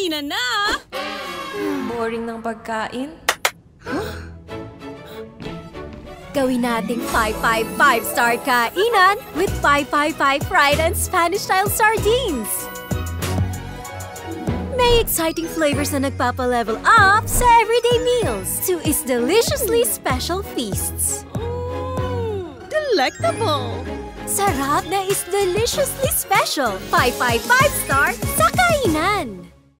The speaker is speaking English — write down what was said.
kainan na! Boring ng pagkain. Gawin nating 555 star kainan with 555 fried and Spanish-style sardines. May exciting flavors na nagpapa-level up sa everyday meals to isdaliciously special feasts. Delectable! Sarap na isdaliciously special. 555 star kainan.